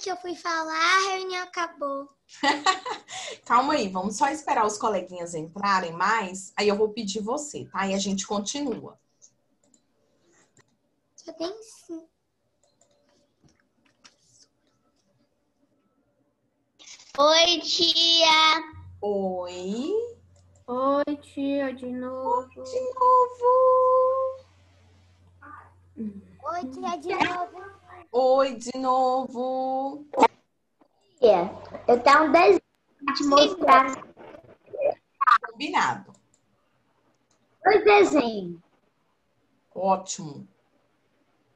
que eu fui falar, a reunião acabou. Calma aí, vamos só esperar os coleguinhas entrarem mais, aí eu vou pedir você, tá? E a gente continua. Só tem sim. Oi, tia. Oi. Oi, tia, de novo. De novo. Oi, tia, de novo. Oi, de novo. Tia, eu tenho um desenho pra te mostrar. Combinado. Dois desenhos. Ótimo.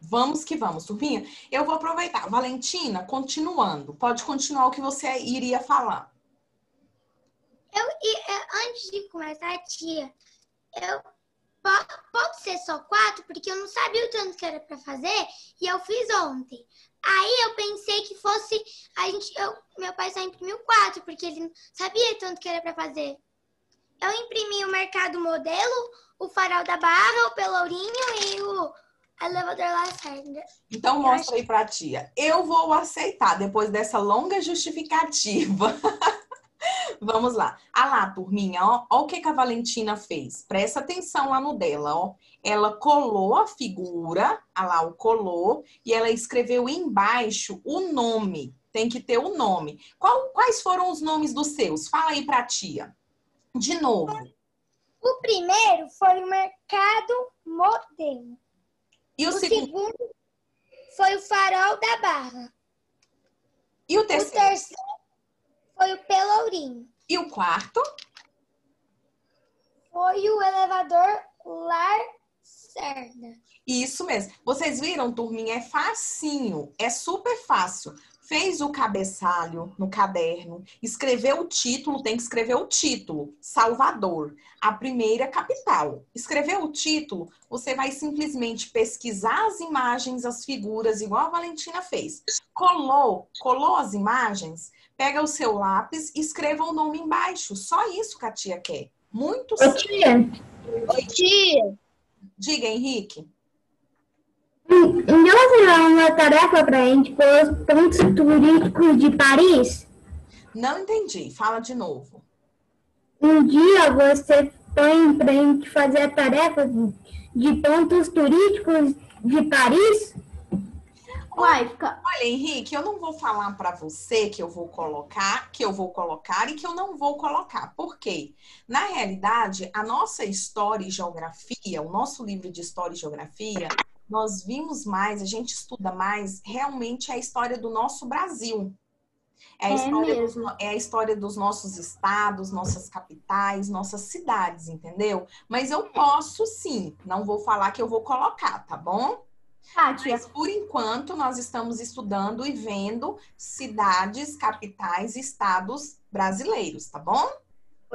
Vamos que vamos, turminha. Eu vou aproveitar. Valentina, continuando. Pode continuar o que você iria falar. Eu, antes de começar, tia, eu pode ser só quatro, porque eu não sabia o tanto que era pra fazer e eu fiz ontem. Aí eu pensei que fosse a gente, eu, meu pai só imprimiu quatro, porque ele não sabia o tanto que era pra fazer. Eu imprimi o mercado modelo, o farol da barra, o pelourinho e o elevador Lacerda. Então Eu mostra aí pra tia. Eu vou aceitar depois dessa longa justificativa. Vamos lá. Ah lá, turminha, ó, ó o que, que a Valentina fez. Presta atenção lá no dela, ó. Ela colou a figura, ah lá, o colou, e ela escreveu embaixo o nome. Tem que ter o nome. Qual- quais foram os nomes dos seus? Fala aí pra tia. De novo. O primeiro foi o mercado modelo. E o, O segundo? segundo foi o farol da barra. E o O terceiro? Foi o pelourinho. E o quarto? Foi o elevador Lacerda. Isso mesmo. Vocês viram, turminha? É facinho, é super fácil. Fez o cabeçalho no caderno, escreveu o título, tem que escrever o título. Salvador, a primeira capital. Escreveu o título, você vai simplesmente pesquisar as imagens, as figuras, igual a Valentina fez. Colou, colou as imagens, pega o seu lápis e escreva o nome embaixo. Só isso que a tia quer. Muito simples. tia. Oi, tia. Diga, Henrique. Então você dá uma tarefa gente pôr os pontos turísticos de Paris? Não entendi. Fala de novo. Um dia você põe pra gente fazer a tarefa de pontos turísticos de Paris? Uai, fica. Olha, Henrique, eu não vou falar para você que eu vou colocar, que eu vou colocar e que eu não vou colocar. Por quê? Na realidade, a nossa história e geografia, o nosso livro de história e geografia, nós vimos mais, a gente estuda mais realmente a história do nosso Brasil. É a, É história, mesmo. é a história dos nossos estados, nossas capitais, nossas cidades, entendeu? Mas eu posso sim, não vou falar que eu vou colocar, tá bom? Tia. Mas por enquanto nós estamos estudando e vendo cidades, capitais estados brasileiros, tá bom?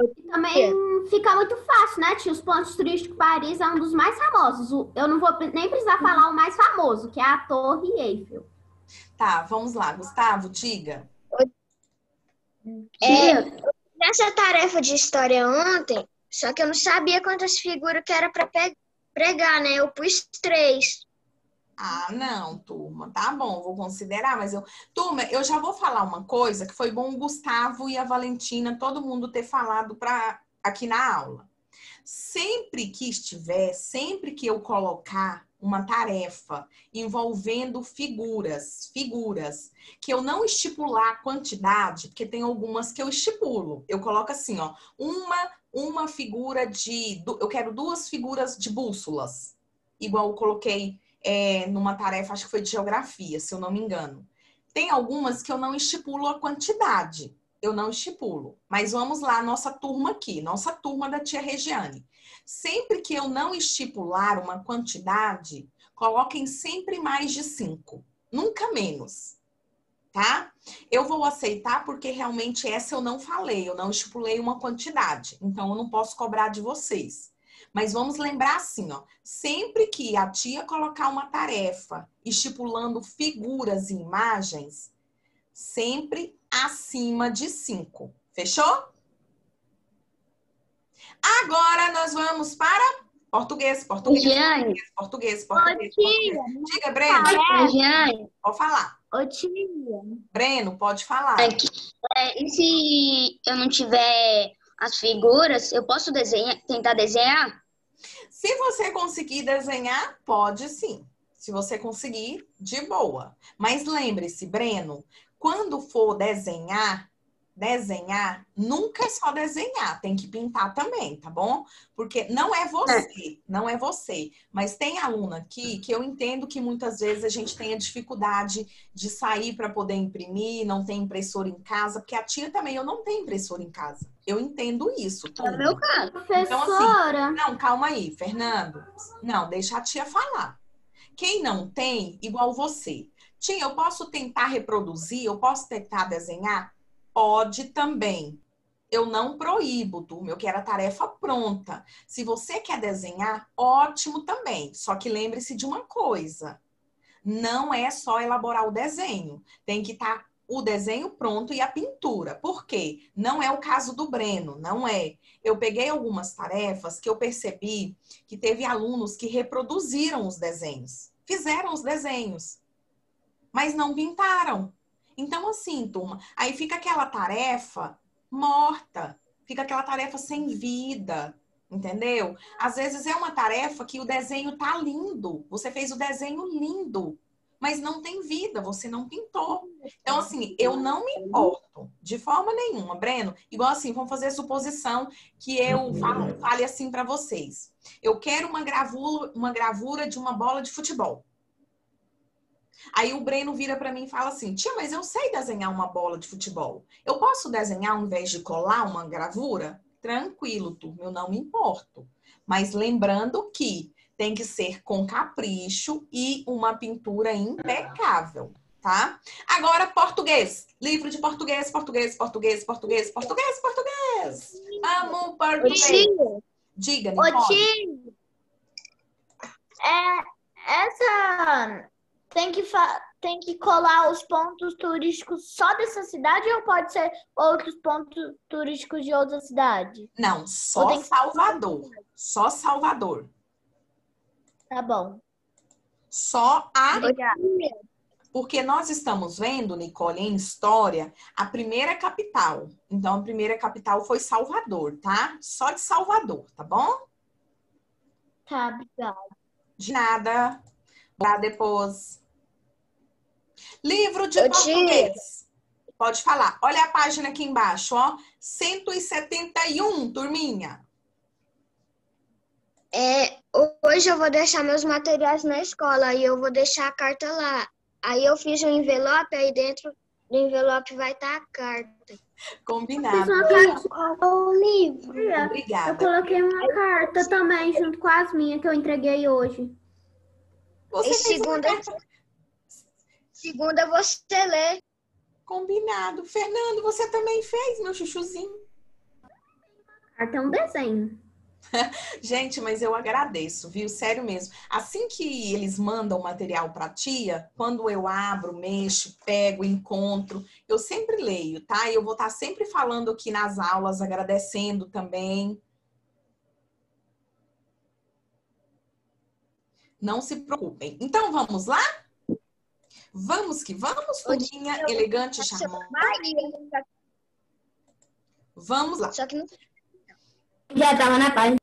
E também fica muito fácil, né, tia? Os pontos turísticos de Paris é um dos mais famosos. Eu não vou nem precisar falar o mais famoso, que é a Torre Eiffel. Tá, vamos lá, Gustavo, diga. É, nessa tarefa de história ontem, só que eu não sabia quantas figuras que era para pregar, né? Eu pus três. Ah, não, turma, tá bom, vou considerar, mas eu. Turma, eu já vou falar uma coisa que foi bom o Gustavo e a Valentina, todo mundo ter falado pra, aqui na aula. Sempre que estiver, sempre que eu colocar uma tarefa envolvendo figuras, figuras, que eu não estipular a quantidade, porque tem algumas que eu estipulo. Eu coloco assim, ó, uma uma figura de, eu quero duas figuras de bússolas, igual eu coloquei é, numa tarefa, acho que foi de geografia, se eu não me engano. Tem algumas que eu não estipulo a quantidade. Eu não estipulo. Mas vamos lá, nossa turma aqui, nossa turma da tia Regiane. Sempre que eu não estipular uma quantidade, coloquem sempre mais de cinco, nunca menos. Tá? Eu vou aceitar porque realmente essa eu não falei, eu não estipulei uma quantidade. Então eu não posso cobrar de vocês. Mas vamos lembrar assim, ó, sempre que a tia colocar uma tarefa estipulando figuras e imagens, sempre acima de cinco. Fechou? Agora nós vamos para português, português, português, português, português. português. Diga, Breno, Regiane, pode falar. Ô, tia. Breno, pode falar. É que, é, e se eu não tiver as figuras, eu posso desenhar, tentar desenhar? Se você conseguir desenhar, pode sim. Se você conseguir, de boa. Mas lembre-se, Breno, quando for desenhar, desenhar, nunca é só desenhar, tem que pintar também, tá bom? Porque não é você, não é você. Mas tem aluna aqui que eu entendo que muitas vezes a gente tem a dificuldade de sair para poder imprimir, não tem impressora em casa, porque a tia também, eu não tenho impressora em casa. Eu entendo isso. É meu caso. Então, assim, Professora, Não, calma aí, Fernando. Não, deixa a tia falar. Quem não tem, igual você. Tia, eu posso tentar reproduzir, eu posso tentar desenhar? Pode também. Eu não proíbo, turma, eu quero a tarefa pronta. Se você quer desenhar, ótimo também. Só que lembre-se de uma coisa: não é só elaborar o desenho. Tem que estar o desenho pronto e a pintura. Por quê? Não é o caso do Breno, não é. Eu peguei algumas tarefas que eu percebi que teve alunos que reproduziram os desenhos, fizeram os desenhos, mas não pintaram. Então, assim, turma, aí fica aquela tarefa morta, fica aquela tarefa sem vida, entendeu? Às vezes é uma tarefa que o desenho tá lindo, você fez o desenho lindo, mas não tem vida, você não pintou. Então, assim, eu não me importo de forma nenhuma, Breno. Igual assim, vamos fazer suposição que eu falo- fale assim para vocês. Eu quero uma gravura, uma gravura de uma bola de futebol. Aí o Breno vira para mim e fala assim: Tia, mas eu sei desenhar uma bola de futebol. Eu posso desenhar ao invés de colar uma gravura? Tranquilo, turma, eu não me importo. Mas lembrando que tem que ser com capricho e uma pintura impecável, tá? Agora, português. Livro de português, português, português, português, português, português. Amo Ô, português. Diga, Ô, Nicole. tia. É, essa tem que, fa- tem que colar os pontos turísticos só dessa cidade ou pode ser outros pontos turísticos de outra cidade? Não, só tem que- Salvador. Só Salvador. Tá bom. Só a Obrigada. Porque nós estamos vendo, Nicole, em história, a primeira capital. Então, a primeira capital foi Salvador, tá? Só de Salvador, tá bom? Tá, obrigada. De nada. Pra depois. Livro de Ô, tia. português. Pode falar. Olha a página aqui embaixo, ó. 171, turminha. É, hoje eu vou deixar meus materiais na escola e eu vou deixar a carta lá. Aí eu fiz um envelope, aí dentro do envelope vai estar a carta. Combinado. fiz uma carta. O livro. Eu Obrigada. coloquei uma carta também junto com as minhas que eu entreguei hoje. Você E fez uma segunda, carta. Segunda você lê. Combinado. Fernando, você também fez, meu chuchuzinho. Carta é um desenho. Gente, mas eu agradeço, viu? Sério mesmo. Assim que eles mandam o material para tia, quando eu abro, mexo, pego, encontro, eu sempre leio, tá? E eu vou estar sempre falando aqui nas aulas, agradecendo também. Não se preocupem. Então vamos lá? Vamos que vamos, turminha elegante e charmosa. Maria. Vamos lá. Só que não Já estava na página.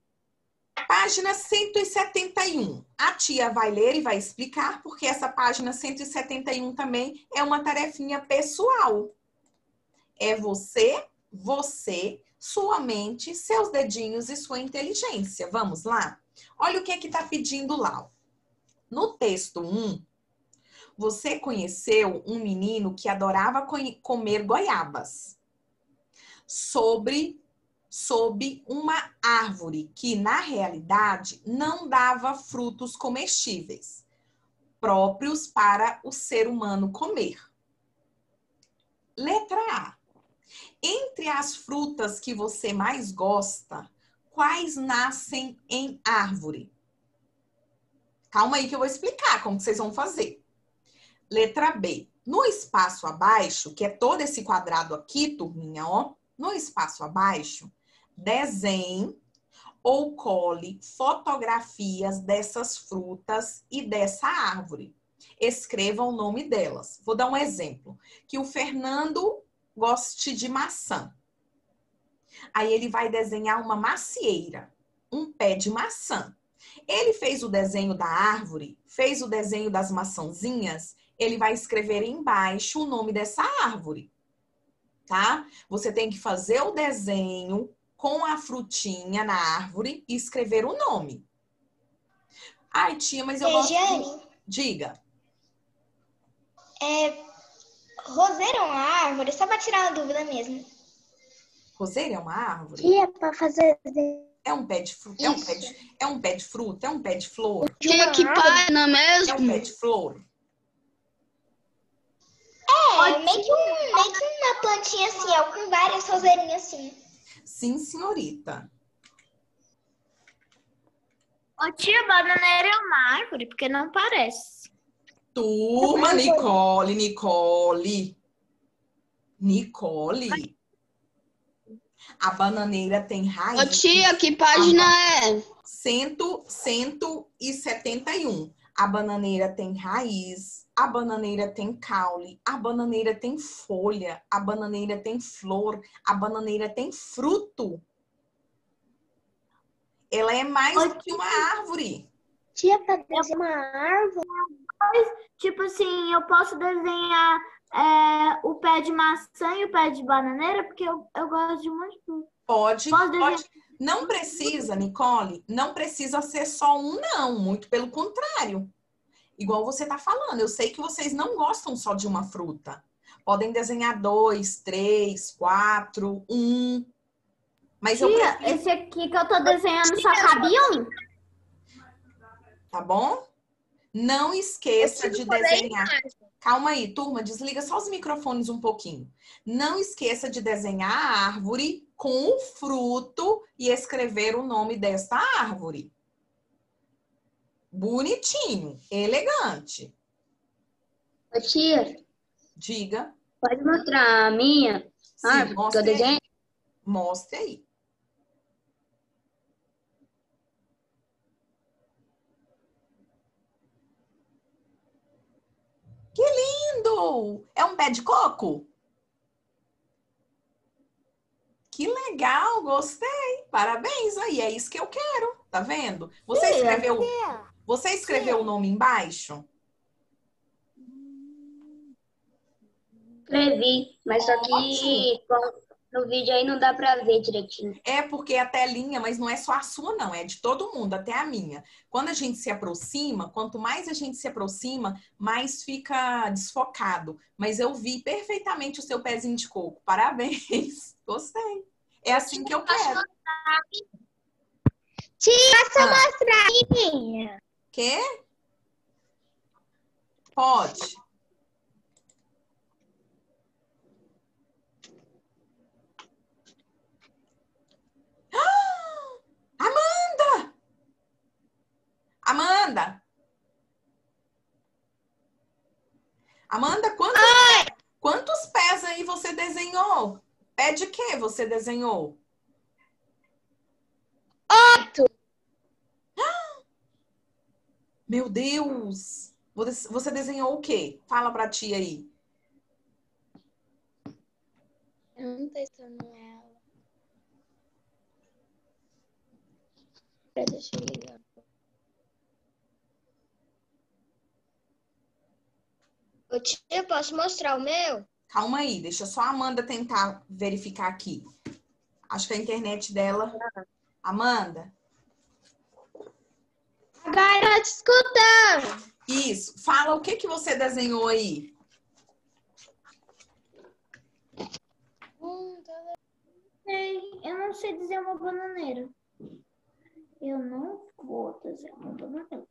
Página 171. A tia vai ler e vai explicar, porque essa página 171 também é uma tarefinha pessoal. É você, você, sua mente, seus dedinhos e sua inteligência. Vamos lá? Olha o que é que está pedindo lá. No texto 1, você conheceu um menino que adorava co- comer goiabas. Sobre sob uma árvore que, na realidade, não dava frutos comestíveis, próprios para o ser humano comer. Letra A. Entre as frutas que você mais gosta, quais nascem em árvore? Calma aí que eu vou explicar como vocês vão fazer. Letra B. No espaço abaixo, que é todo esse quadrado aqui, turminha, ó. No espaço abaixo, desenhe ou cole fotografias dessas frutas e dessa árvore. escreva o nome delas. Vou dar um exemplo. Que o Fernando goste de maçã. Aí ele vai desenhar uma macieira, um pé de maçã. Ele fez o desenho da árvore, fez o desenho das maçãzinhas, ele vai escrever embaixo o nome dessa árvore. Tá? Você tem que fazer o desenho com a frutinha na árvore e escrever o nome. Ai, tia, mas eu gosto. Regiane, Diga. é, roseira é uma árvore? Só pra tirar uma dúvida mesmo. Roseira é uma árvore? É pra fazer É um pé de fruta? É um pé de, é um pé de fruta? É um pé de flor? Tia, que página É um mesmo? pé de flor? É, meio que, um, meio que uma plantinha assim, ó, com várias roseirinhas assim. Sim, senhorita. Ô tia, bananeira é uma árvore, porque não parece. Turma, Nicole, Nicole. Nicole. A bananeira tem raiz. Ô tia, que página é? 100, 171. A bananeira tem raiz, a bananeira tem caule, a bananeira tem folha, a bananeira tem flor, a bananeira tem fruto. Ela é mais do que uma árvore. Tia, pra desenhar uma árvore? Tipo assim, eu posso desenhar é, o pé de maçã e o pé de bananeira, porque eu, eu gosto de um monte de fruta. Pode, desenhar- pode. Não precisa, Nicole, não precisa ser só um, não. Muito pelo contrário. Igual você tá falando, eu sei que vocês não gostam só de uma fruta. Podem desenhar dois, três, quatro, um. Mas eu Tia, prefiro, esse aqui que eu tô desenhando só cabia um? tá bom? Não esqueça de desenhar. Calma aí, turma, desliga só os microfones um pouquinho. Não esqueça de desenhar a árvore com o fruto e escrever o nome desta árvore. Bonitinho, elegante. Ô, tia, Diga, pode mostrar a minha? sim, Ah, mostre aí. Mostre aí. Que lindo! É um pé de coco? Que legal, gostei. Parabéns aí, é isso que eu quero. Tá vendo? Você escreveu, você escreveu o nome embaixo? Escrevi, mas só que no vídeo aí não dá pra ver direitinho. É porque a telinha, mas não é só a sua, não, é de todo mundo, até a minha. Quando a gente se aproxima, quanto mais a gente se aproxima, mais fica desfocado. Mas eu vi perfeitamente o seu pezinho de coco. Parabéns. Gostei. É assim que eu quero. Tia, Ah. mostrar minha. Quer? Pode. Ah! Amanda! Amanda! Amanda, quantos, quantos pés aí você desenhou? Pé de que você desenhou? Oito. Meu Deus! Você desenhou o quê? Fala pra tia aí. Eu não tô estando ela. Deixa eu ligar. Ô tia, posso mostrar o meu? Calma aí, deixa só a Amanda tentar verificar aqui. Acho que a internet dela. Amanda, Agora te escutando. isso. Fala o que que você desenhou aí. Hum, Eu não sei dizer uma bananeira. Eu não vou desenhar uma bananeira.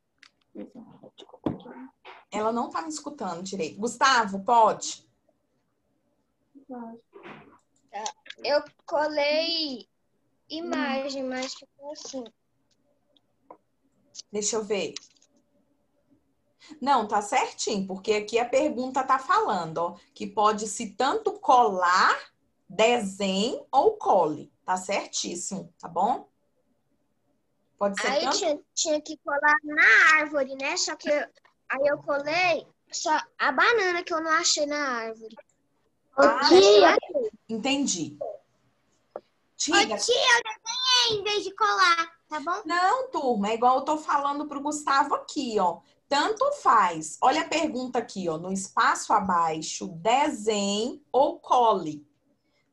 Ela não tá me escutando direito. Gustavo, pode? Vai. Eu colei imagem, mas ficou assim. Deixa eu ver. Não, tá certinho, porque aqui a pergunta tá falando, ó, que pode se tanto colar, desenhe ou cole. Tá certíssimo, tá bom? Pode ser Aí tanto. tinha, tinha que colar na árvore, né? Só que eu- aí eu colei Só a banana que eu não achei na árvore. Ah, Tia, Entendi. Ô, Diga. tia, eu desenhei em vez de colar, tá bom? Não, turma, é igual eu tô falando pro Gustavo aqui, ó. Tanto faz. Olha a pergunta aqui, ó. No espaço abaixo, desenhe ou cole.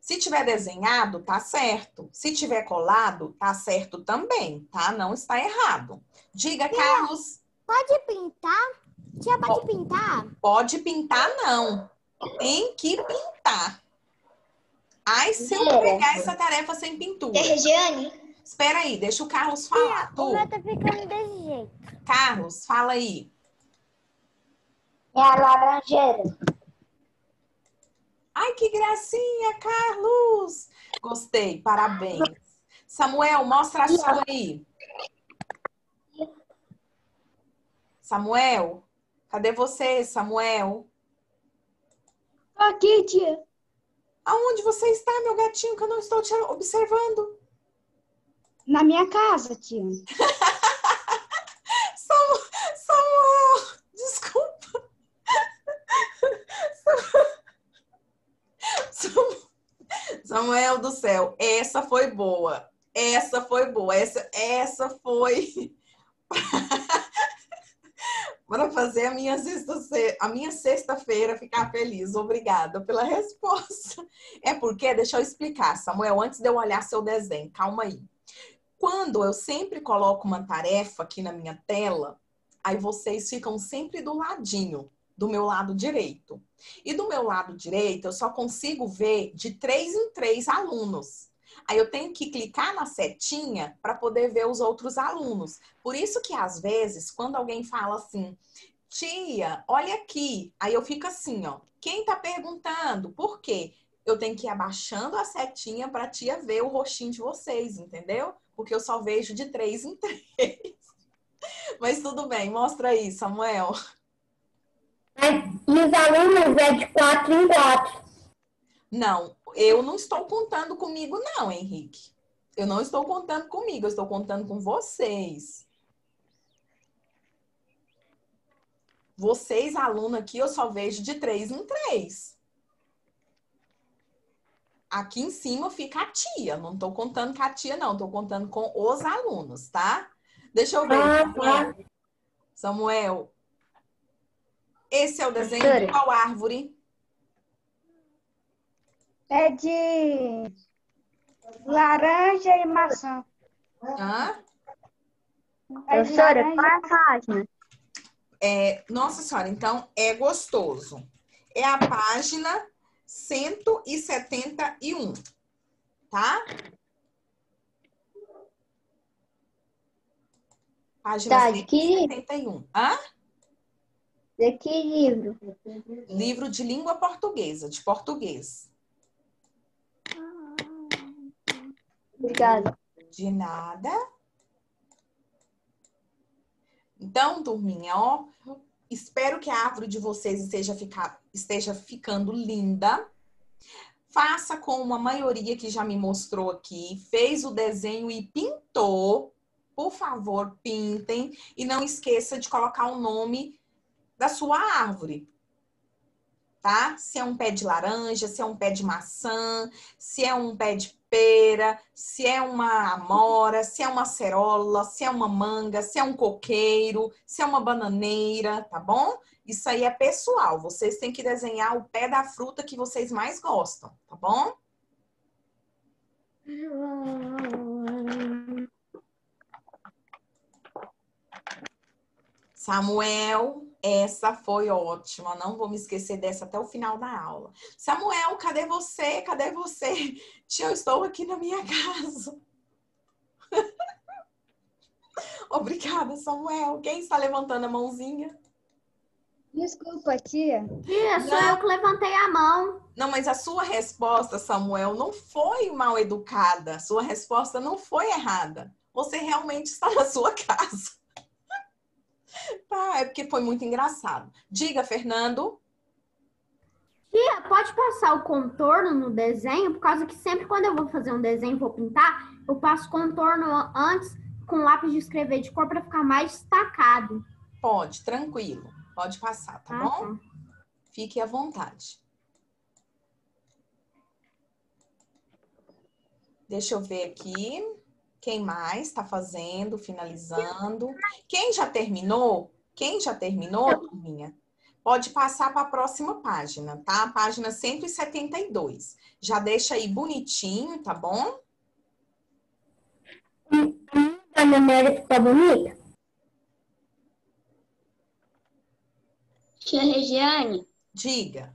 Se tiver desenhado, tá certo. Se tiver colado, tá certo também, tá? Não está errado. Diga, Carlos. Pode pintar? Tia, pode pintar? Pode pintar, não. Tem que pintar. Ai, se eu pegar essa tarefa sem pintura. Regiane? Espera aí, deixa o Carlos falar. Tu, tá ficando desse jeito. Carlos, fala aí. é a laranjeira. Ai, que gracinha, Carlos! Gostei, parabéns. Samuel, mostra a sua aí. Samuel, cadê você, Samuel? Aqui, tia. Aonde você está, meu gatinho, que eu não estou te observando? Na minha casa, tia. Samu- Samuel, desculpa. Samu- Samuel do céu, essa foi boa. Essa foi boa. Essa, essa foi para fazer a minha sexta a minha sexta-feira ficar feliz. Obrigada pela resposta. É porque, deixa eu explicar, Samuel, antes de eu olhar seu desenho, calma aí. Quando eu sempre coloco uma tarefa aqui na minha tela, aí vocês ficam sempre do ladinho, do meu lado direito. E do meu lado direito, eu só consigo ver de três em três alunos. Aí eu tenho que clicar na setinha para poder ver os outros alunos. Por isso que às vezes, quando alguém fala assim, tia, olha aqui, aí eu fico assim, ó. Quem tá perguntando? Por quê? Eu tenho que ir abaixando a setinha para tia ver o rostinho de vocês, entendeu? Porque eu só vejo de três em três. Mas tudo bem, mostra aí, Samuel. E os alunos é de quatro em quatro. Não, eu não estou contando comigo, não, Henrique. Eu não estou contando comigo, eu estou contando com vocês. Vocês, aluno aqui, eu só vejo de três em três. Aqui em cima fica a tia. Não estou contando com a tia, não. Estou contando com os alunos, tá? Deixa eu ver. Ah, Samuel. Esse é o desenho de qual árvore? É de laranja e maçã. Hã? É de Professora, laranja. qual é a página? É, nossa senhora, então é gostoso. É a página 171, tá? Página Tá, de que, 171. Hã? De que livro? Livro de língua portuguesa, de português. Obrigada. De nada. Então, turminha, ó, espero que a árvore de vocês esteja, ficar, esteja ficando linda. Faça como a maioria que já me mostrou aqui, fez o desenho e pintou. Por favor, pintem e não esqueça de colocar o nome da sua árvore. Tá? Se é um pé de laranja, se é um pé de maçã, se é um pé de pera, se é uma amora, se é uma cerola, se é uma manga, se é um coqueiro, se é uma bananeira, tá bom? Isso aí é pessoal. Vocês têm que desenhar o pé da fruta que vocês mais gostam, tá bom? Samuel, essa foi ótima. Não vou me esquecer dessa até o final da aula. Samuel, cadê você? Cadê você? Tia, eu estou aqui na minha casa. Obrigada, Samuel. Quem está levantando a mãozinha? Desculpa, tia. Tia, sou Não. eu que levantei a mão. Não, mas a sua resposta, Samuel, não foi mal educada. Sua resposta não foi errada. Você realmente está na sua casa. Tá, é porque foi muito engraçado. Diga, Fernando. Tia, pode passar o contorno no desenho, por causa que sempre quando eu vou fazer um desenho e vou pintar, eu passo contorno antes com lápis de escrever de cor para ficar mais destacado. Pode, tranquilo. Pode passar, tá Ah, bom? Fique à vontade. Deixa eu ver aqui. Quem mais está fazendo, finalizando? Quem já terminou? Quem já terminou, turminha? Pode passar para a próxima página, tá? Página 172. Já deixa aí bonitinho, tá bom? A memória ficou bonita? Tia Regiane, Diga.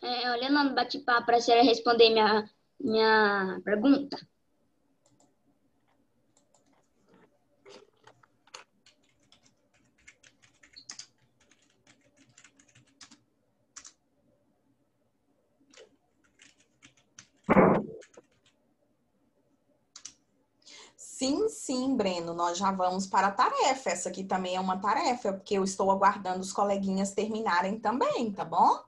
é, olhando no bate-papo para a senhora responder minha, minha pergunta. Sim, sim, Breno, nós já vamos para a tarefa. Essa aqui também é uma tarefa, porque eu estou aguardando os coleguinhas terminarem também, tá bom?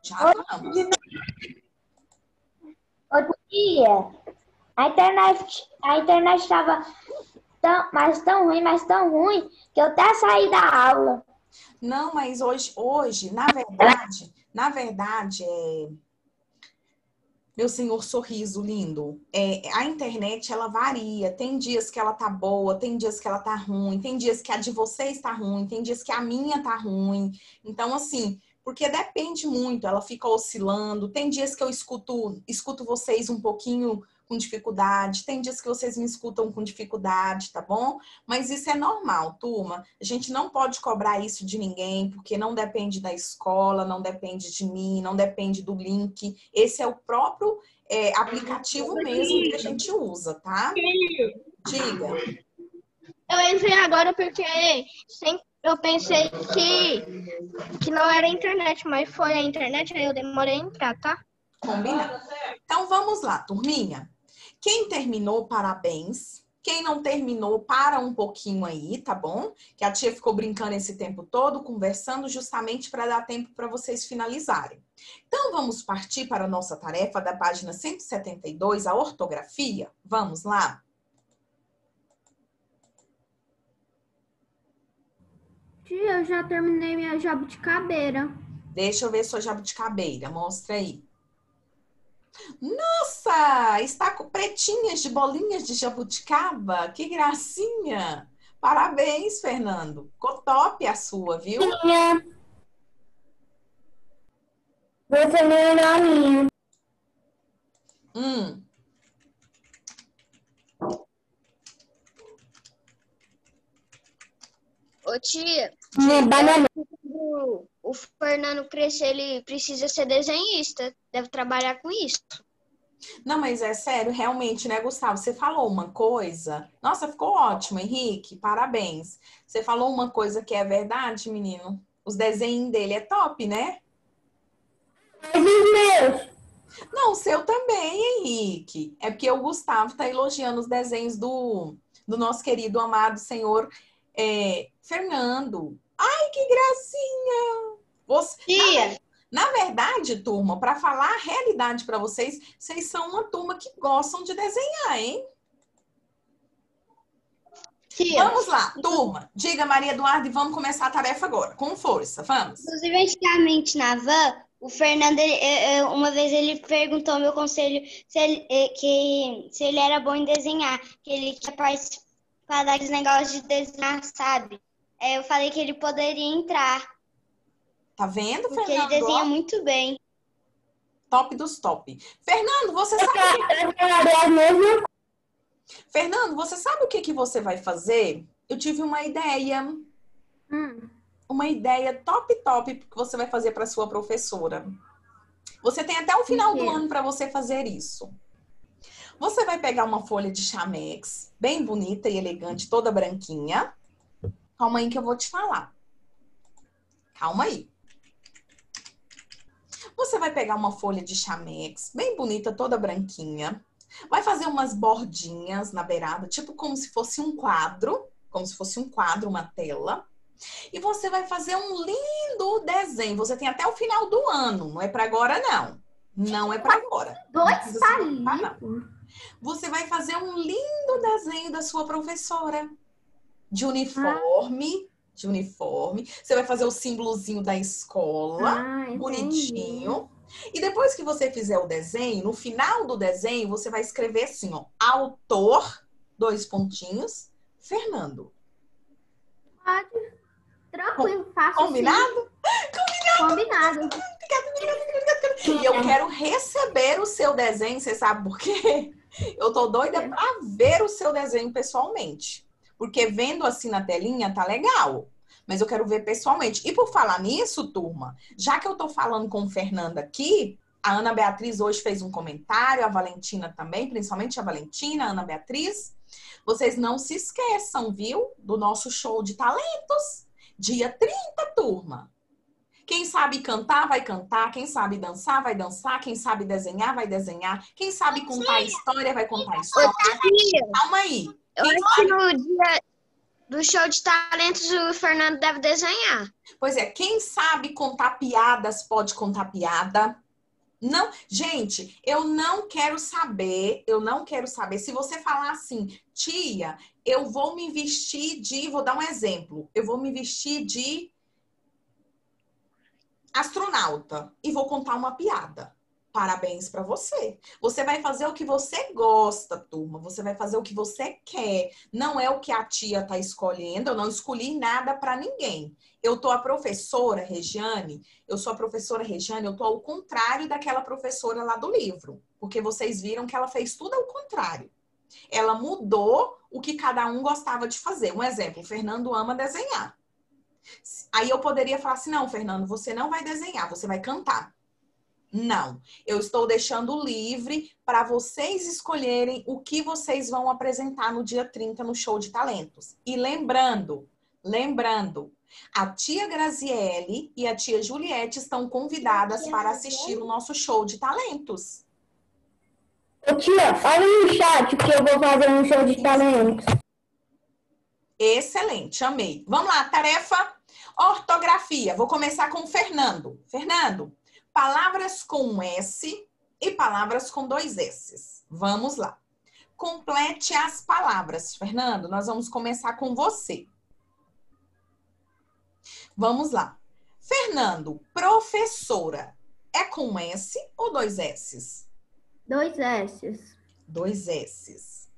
Já vamos. Outro dia, a internet, a internet estava tão, mas tão ruim, mas tão ruim, que eu até saí da aula. Não, mas hoje, hoje, na verdade, na verdade, é... meu senhor sorriso lindo, é, a internet ela varia. Tem dias que ela tá boa, tem dias que ela tá ruim, tem dias que a de vocês tá ruim, tem dias que a minha tá ruim. Então, assim, porque depende muito, ela fica oscilando. Tem dias que eu escuto, escuto vocês um pouquinho com dificuldade, tem dias que vocês me escutam com dificuldade, tá bom? Mas isso é normal, turma. A gente não pode cobrar isso de ninguém, porque não depende da escola, não depende de mim, não depende do link. Esse é o próprio é, aplicativo mesmo que a gente usa, tá? Diga. Eu entrei agora porque sem- eu pensei que, que não era a internet, mas foi a internet, aí eu demorei a entrar, tá? Combinado. Então vamos lá, turminha. Quem terminou, parabéns. Quem não terminou, para um pouquinho aí, tá bom? Que a tia ficou brincando esse tempo todo, conversando justamente para dar tempo para vocês finalizarem. Então vamos partir para a nossa tarefa da página 172, a ortografia. Vamos lá? Tia, eu já terminei minha jabuticabeira. Deixa eu ver sua jabuticabeira, mostra aí. Nossa, está com pretinhas de bolinhas de jabuticaba? Que gracinha! Parabéns, Fernando. Ficou top a sua, viu? Minha. Você melhorou a minha. Hum, Ô tia, Minha banana. O, o Fernando crescer, ele precisa ser desenhista, deve trabalhar com isso. Não, mas é sério, realmente, né, Gustavo? Você falou uma coisa. Nossa, ficou ótimo, Henrique. Parabéns. Você falou uma coisa que é verdade, menino. Os desenhos dele é top, né? Os meus. Não, o seu também, Henrique. É porque o Gustavo tá elogiando os desenhos do, do nosso querido amado senhor é, Fernando. Ai, que gracinha! Você, Tia, na verdade, turma, para falar a realidade para vocês, vocês são uma turma que gostam de desenhar, hein? tia. Vamos lá, turma. Diga, Maria Eduarda, e vamos começar a tarefa agora, com força. Vamos. Inclusive, antigamente na van, o Fernando, eh, eh, uma vez ele perguntou meu conselho se ele, eh, que, se ele era bom em desenhar, que ele quer participar daqueles negócios de desenhar, sabe? Eh, eu falei que ele poderia entrar, Tá vendo, porque ele Fernando? desenha muito bem. Top dos top. Fernando, você sabe, Fernando, você sabe o que, que você vai fazer? Eu tive uma ideia. Hum, uma ideia top, top que você vai fazer para sua professora. Você tem até o final do quê? ano para você fazer isso. Você vai pegar uma folha de chamex, bem bonita e elegante, toda branquinha. Calma aí que eu vou te falar. Calma aí. Você vai pegar uma folha de chamex, bem bonita, toda branquinha. Vai fazer umas bordinhas na beirada, tipo como se fosse um quadro, como se fosse um quadro, uma tela. E você vai fazer um lindo desenho. Você tem até o final do ano, não é para agora não. Não é para agora. Dois palitos. Você vai fazer um lindo desenho da sua professora. De uniforme, de uniforme. Você vai fazer o símbolozinho da escola, Ah, bonitinho. E depois que você fizer o desenho, no final do desenho, você vai escrever assim, ó, autor, dois pontinhos, Fernando. Pode. Tranquilo, faço Combinado? sim. Combinado. E eu quero receber o seu desenho, você sabe por quê? Eu tô doida É. pra ver o seu desenho pessoalmente. Porque vendo assim na telinha tá legal. Mas eu quero ver pessoalmente. E por falar nisso, turma, já que eu tô falando com o Fernando aqui, a Ana Beatriz hoje fez um comentário, a Valentina também, principalmente a Valentina, a Ana Beatriz. Vocês não se esqueçam, viu? Do nosso show de talentos. Dia 30, turma. Quem sabe cantar, vai cantar. Quem sabe dançar, vai dançar. Quem sabe desenhar, vai desenhar. Quem sabe contar história, vai contar história. Calma aí. Eu acho que no dia do show de talentos o Fernando deve desenhar. Pois é, quem sabe contar piadas pode contar piada. Não, gente, eu não quero saber, eu não quero saber. Se você falar assim, tia, eu vou me vestir de, vou dar um exemplo, eu vou me vestir de astronauta e vou contar uma piada. Parabéns pra você. Você vai fazer o que você gosta, turma. Você vai fazer o que você quer. Não é o que a tia tá escolhendo. Eu não escolhi nada pra ninguém. Eu tô a professora Regiane, eu sou a professora Regiane, eu tô ao contrário daquela professora lá do livro, porque vocês viram que ela fez tudo ao contrário. Ela mudou o que cada um gostava de fazer. Um exemplo, o Fernando ama desenhar. Aí eu poderia falar assim: "Não, Fernando, você não vai desenhar, você vai cantar". Não, eu estou deixando livre para vocês escolherem o que vocês vão apresentar no dia 30 no show de talentos. E lembrando, lembrando, a tia Graziele e a tia Juliette estão convidadas para assistir o nosso show de talentos. Ô tia, olha no chat que eu vou fazer um show de talentos. Excelente, amei. Vamos lá, tarefa ortografia. Vou começar com o Fernando. Fernando, palavras com um S e palavras com dois S's. Vamos lá. Complete as palavras. Fernando, nós vamos começar com você. Vamos lá. Fernando, professora, é com S ou dois S's? Dois S's. Dois S's.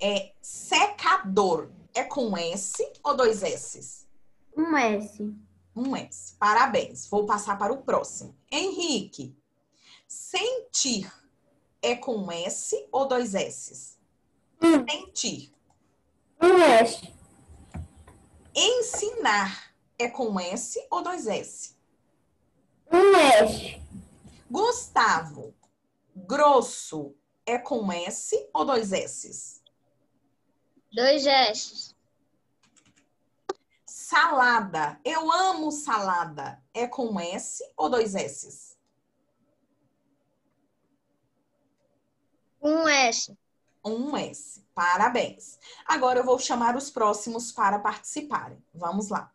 É secador, é com S ou dois S's? Um S. Um S. Parabéns. Vou passar para o próximo. Henrique, sentir é com S ou dois S's? Sentir. Um S. Ensinar é com S ou dois S? Um S. Gustavo, grosso é com S ou dois S's? Dois S. Salada, eu amo salada, é com S ou dois S's? Um S. Um S. Parabéns. Agora eu vou chamar os próximos para participarem. Vamos lá.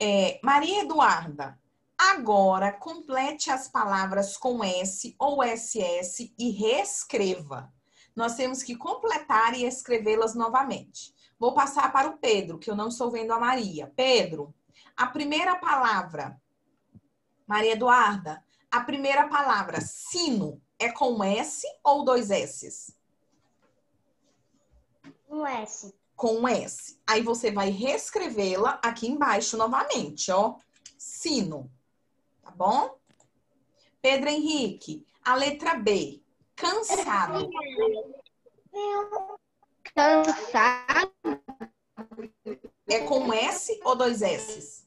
É, Maria Eduarda, agora complete as palavras com S ou SS e reescreva. Nós temos que completar e escrevê-las novamente. Vou passar para o Pedro, que eu não estou vendo a Maria. Pedro, a primeira palavra, Maria Eduarda, a primeira palavra, sino, é com S ou dois S's? Um S. Com um S. Aí você vai reescrevê-la aqui embaixo novamente, ó. Sino. Tá bom? Pedro Henrique, a letra B. Cansado. Cansado. É com S ou dois S's?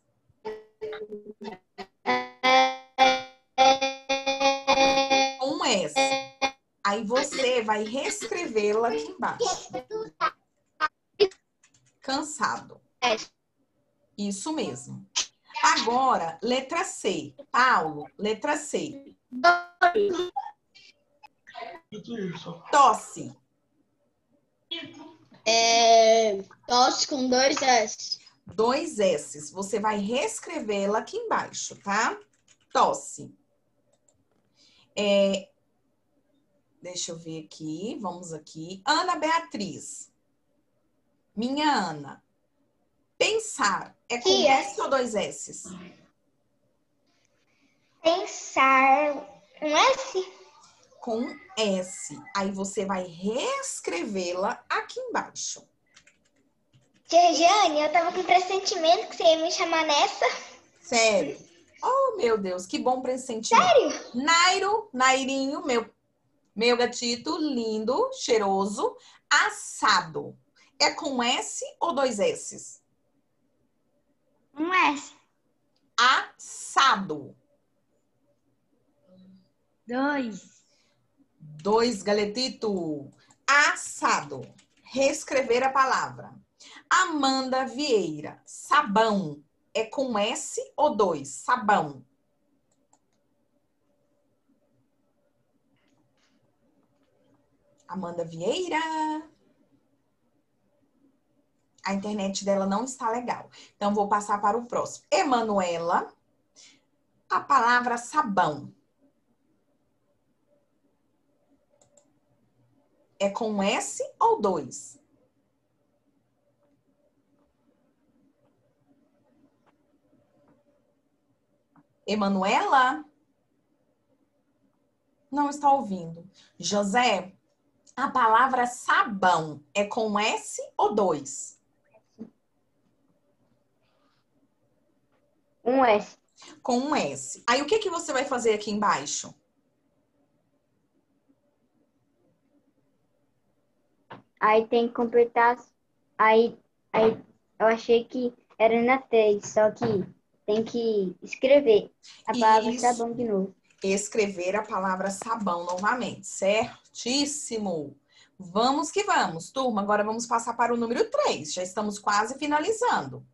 Com um S. Aí você vai reescrevê-la aqui embaixo. Cansado. S. Isso mesmo. Agora, letra C. Paulo, letra C. Tosse. É, tosse com dois S. Dois S's. Você vai reescrevê-la aqui embaixo, tá? Tosse. É, Deixa eu ver aqui. Vamos aqui. Ana Beatriz. Minha Ana. Pensar é com Tia. S ou dois S's? Pensar um S? Com S. Aí você vai reescrevê-la aqui embaixo. Tia Jane, eu tava com pressentimento que você ia me chamar nessa. Sério. Oh, meu Deus, que bom pressentimento. Sério? Nairo, Nairinho, meu, meu gatito lindo, cheiroso, assado. É com S ou dois S's? Um S. Assado. Dois. Dois, galetito. Assado. Reescrever a palavra. Amanda Vieira. Sabão. É com S ou dois? Sabão. Amanda Vieira. A internet dela não está legal. Então, vou passar para o próximo. Emanuela. A palavra sabão. É com S ou dois? Emanuela? Não está ouvindo. José, a palavra sabão é com S ou dois? Um S. Com um S. Aí o que, que você vai fazer aqui embaixo? Aí tem que completar. Aí, aí eu achei que era na 3, só que tem que escrever a palavra Isso. sabão de novo. escrever a palavra sabão novamente. Certíssimo. Vamos que vamos, turma. Agora vamos passar para o número 3. Já estamos quase finalizando.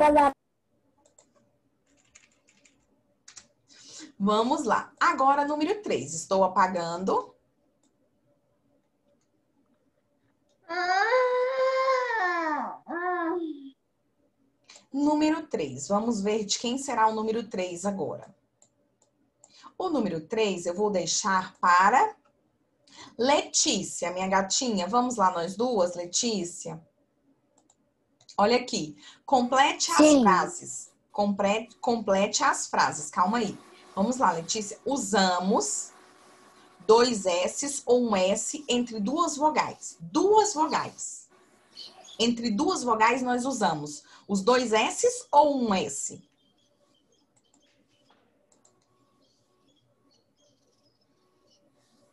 Galera, Vamos lá. Agora, número 3. Estou apagando. Número 3. Vamos ver de quem será o número 3 agora. O número 3 eu vou deixar para Letícia, minha gatinha. Vamos lá, nós duas, Letícia. Olha aqui. Complete as Sim. frases. Complete, complete as frases. Calma aí. Vamos lá, Letícia. Usamos dois S's ou um S entre duas vogais. Duas vogais. Entre duas vogais nós usamos os dois S's ou um S?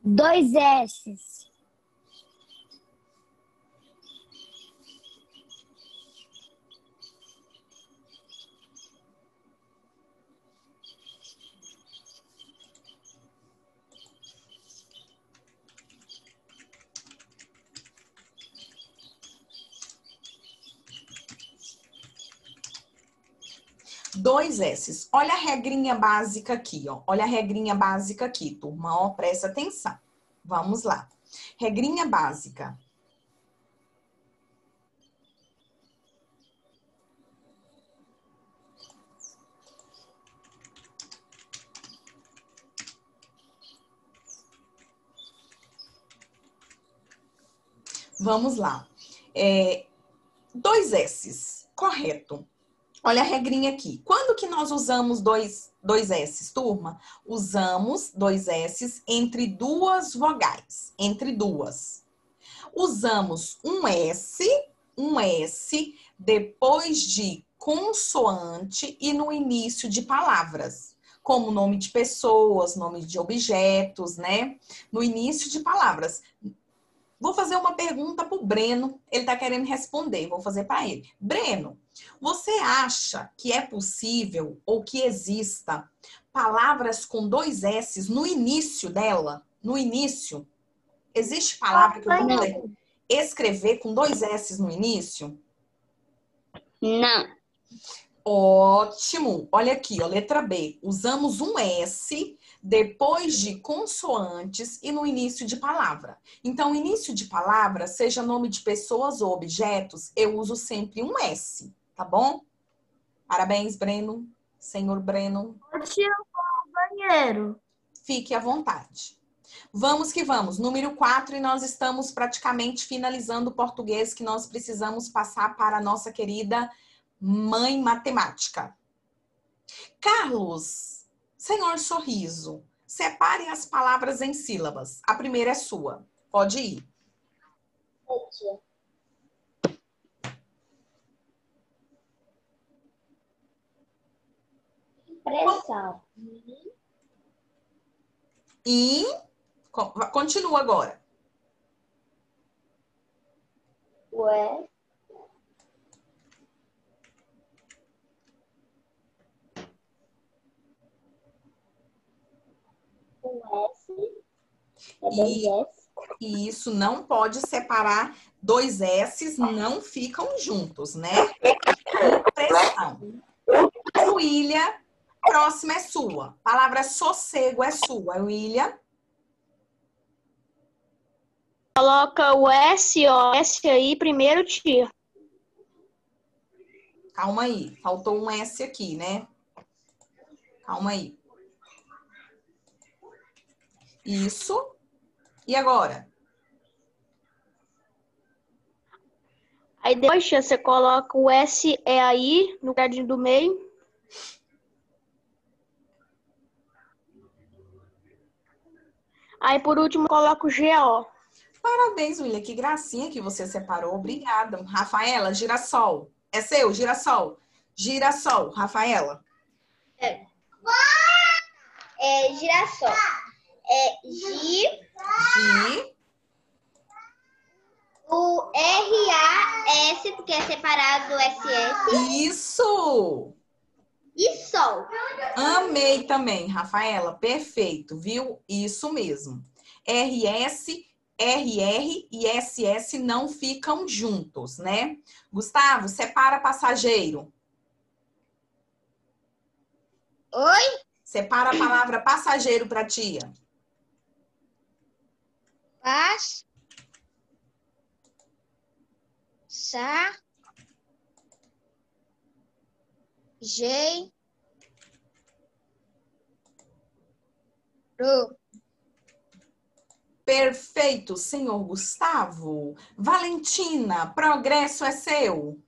dois S's. Dois S's. Olha a regrinha básica aqui, ó. Olha a regrinha básica aqui, turma, ó. Presta atenção. Vamos lá. Regrinha básica. Vamos lá. É, dois S's. Correto. Olha a regrinha aqui. Quando que nós usamos dois, dois S's, turma? Usamos dois S's entre duas vogais. Entre duas. Usamos um S, um S depois de consoante e no início de palavras. Como nome de pessoas, nome de objetos, né? No início de palavras. Vou fazer uma pergunta pro Breno. Ele tá querendo responder. Vou fazer para ele. Breno, você acha que é possível ou que exista palavras com dois S's no início dela? No início? Existe palavra que eu vou poder escrever com dois S's no início? Não. Ótimo! Olha aqui, ó, letra B. Usamos um S depois de consoantes e no início de palavra. Então, início de palavra, seja nome de pessoas ou objetos, eu uso sempre um S, tá bom? Parabéns, Breno. Senhor Breno. Tia, eu vou ao banheiro. Fique à vontade. Vamos que vamos. Número 4, e nós estamos praticamente finalizando o português que nós precisamos passar para a nossa querida mãe matemática. Carlos, senhor sorriso, separe as palavras em sílabas. A primeira é sua. Pode ir. Impressão. E co- continua agora. Ué. O S. É E- S. E isso não pode separar dois S's, não ficam juntos, né? Impressão. William, próxima é sua. Palavra sossego é sua. William, Coloca o S, ó, S aí primeiro, tia. calma aí. Faltou um S aqui, né? Calma aí. Isso. E agora? Aí depois, você coloca o S é aí, no quadradinho do meio. Aí por último coloca o GO. Parabéns, William. Que gracinha que você separou. Obrigada. Rafaela, girassol. É seu, girassol. Girassol, Rafaela. É girassol. É G, Gi, o R-A-S, porque é separado do SS. Isso! E sol. Amei também, Rafaela. Perfeito, viu? Isso mesmo. RS, RR e SS não ficam juntos, né? Gustavo, separa passageiro. Oi? Separa a palavra passageiro para tia. Paz. Sa. G. Ro. Perfeito, senhor Gustavo. Valentina, progresso é seu.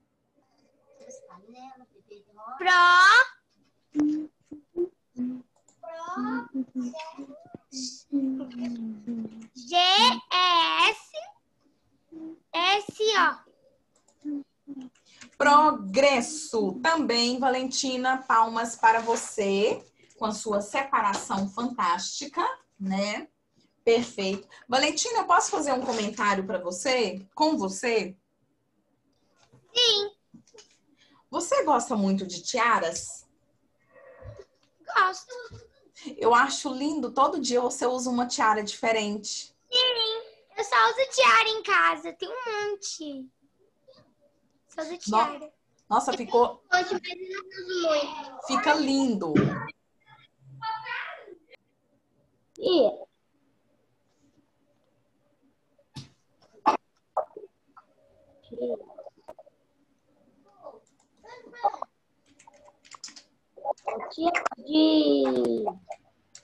Pro. G S S O. Progresso também, Valentina. Palmas para você com a sua separação fantástica, né? Perfeito. Valentina, eu posso fazer um comentário para você? Com você? Sim, Você gosta muito de tiaras? gosto. Eu acho lindo. Todo dia você usa uma tiara diferente. Eu só uso tiara em casa, tem um monte. Só uso tiara. Nossa, ficou, fica lindo. E de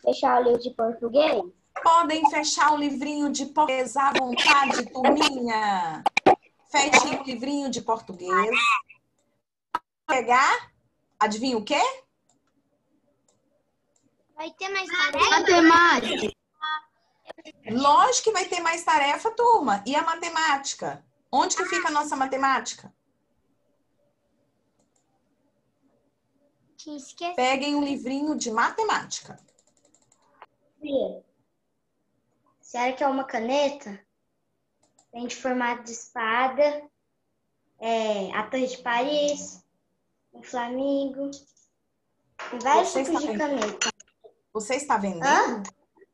fechar o livro de português? Podem fechar o livrinho de português à vontade, turminha. Fechem o livrinho de português. Pegar? Adivinha o quê? Vai ter mais tarefa? Matemática. Lógico que vai ter mais tarefa, turma. E a matemática? Onde que fica a nossa matemática? Tinha esquecido. Peguem um livrinho de matemática. A senhora quer uma caneta? Tem de formato de espada, é, a Torre de Paris, um Flamingo. Tem vários Você tipos de vendo? caneta. Você está vendendo? Hã?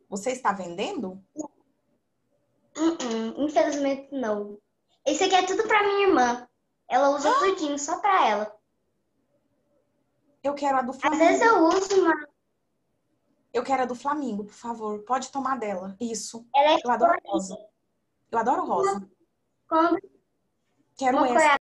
Você está vendendo? Uh-uh, infelizmente não. Esse aqui é tudo pra minha irmã. Ela usa tudinho, só pra ela. Eu quero a do Às vezes Flamengo. eu uso, mas Eu quero a do Flamengo, por favor. Pode tomar dela. Isso. ela é Eu adoro rosa. Eu adoro rosa. Quando Quero uma essa.